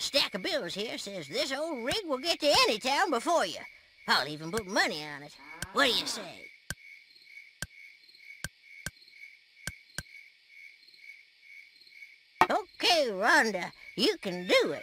stack of bills here says this old rig will get to any town before you. I'll even put money on it. What do you say? Okay, Rhonda, you can do it.